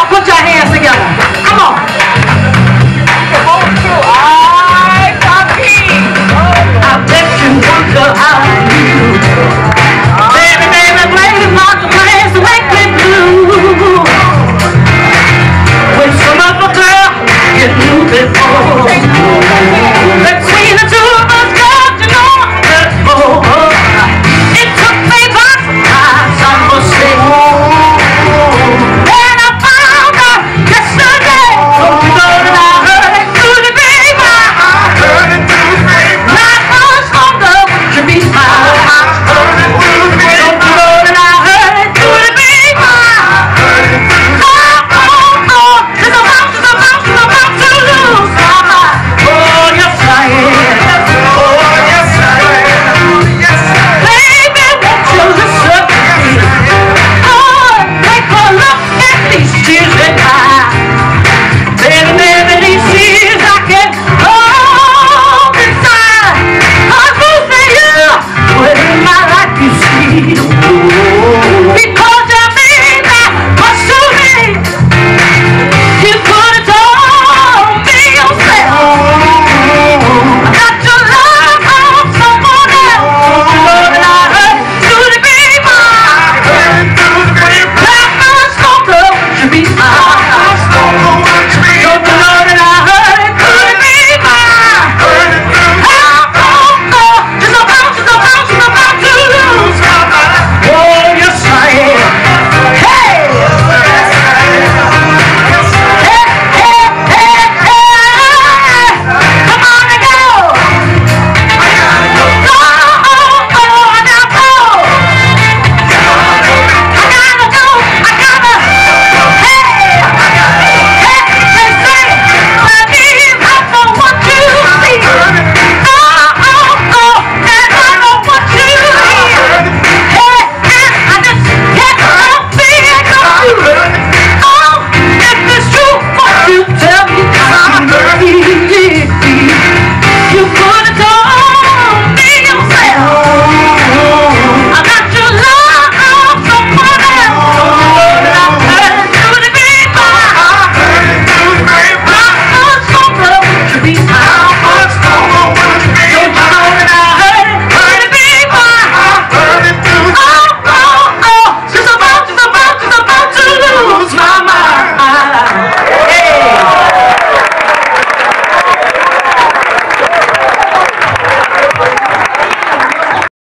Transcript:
आप लोग चाहे